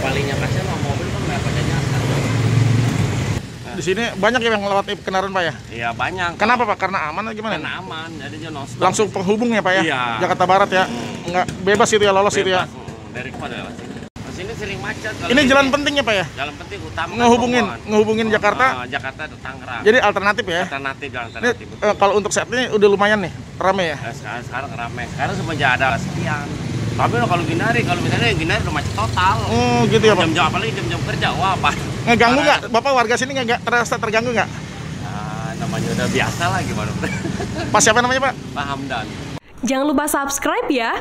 Palingnya kasih sama mobil kan nggak pada nyasar. Di sini banyak yang lewat kendaraan Pak ya? Iya banyak. Kenapa Pak? Karena aman atau gimana? Kan aman, jadinya no stop. Langsung penghubung ya Pak ya? Iya. Jakarta Barat ya? Nggak bebas itu ya, lolos itu ya? Bebas, Dari ke mana lewat sini? Sini sering macet. kalau Ini jalan sini. pentingnya Pak ya? Jalan penting utama. kan Ngehubungin, Bogor. ngehubungin Oh, Jakarta. oh, Jakarta ke Tangerang. Jadi alternatif ya? alternatif jalan Ini alternatif. eh, kalau untuk saat ini udah lumayan nih, rame ya? Nah, sekarang sekarang ramai. Sekarang semenjak ada sekian. Tapi loh kalau Ginari, kalau misalnya Ginari udah macet total. Oh gitu ya Pak? Jam-jam apalagi jam-jam kerja, wah apa? Ngeganggu nggak? Bapak warga sini nggak terasa terganggu nggak? Nah, namanya udah biasa lah gimana. Pas siapa namanya Pak? Paham dan. Jangan lupa subscribe ya.